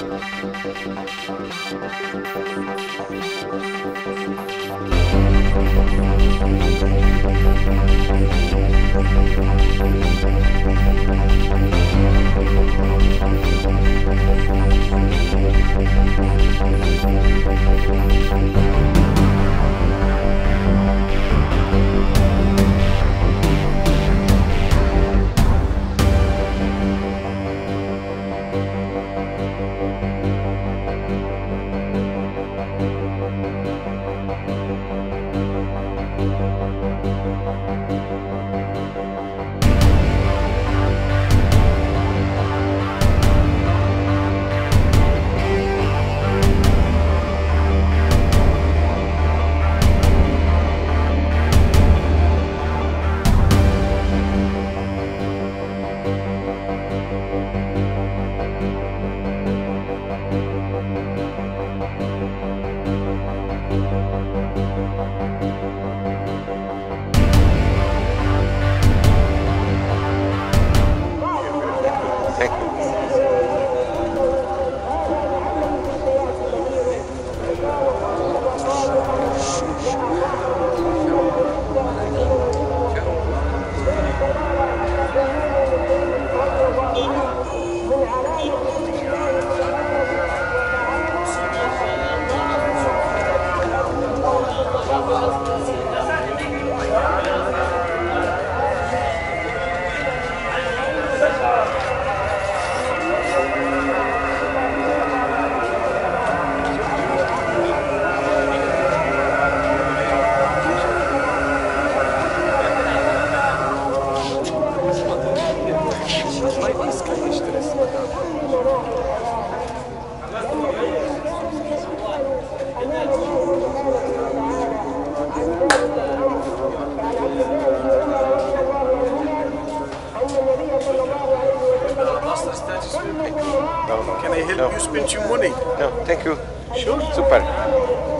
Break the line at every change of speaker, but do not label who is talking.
Thank you.
Can I help
No.
you spend your money?
No, thank you.
Sure.
Super.